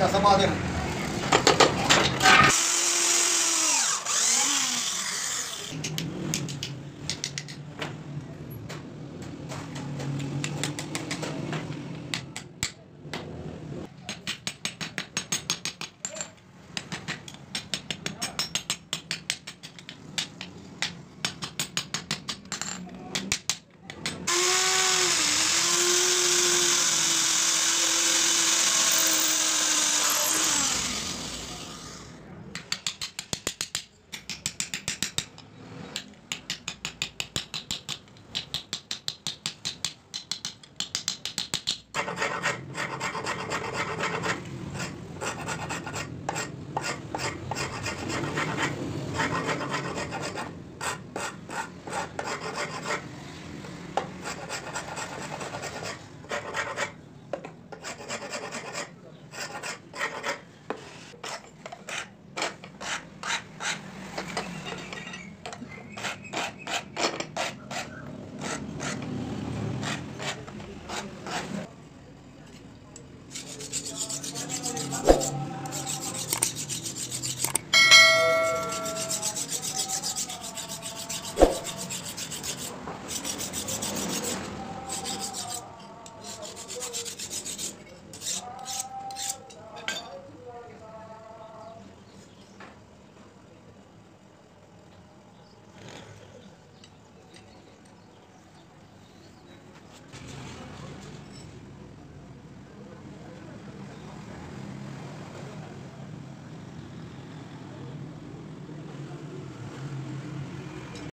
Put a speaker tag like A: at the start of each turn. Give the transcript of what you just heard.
A: दशवादनम्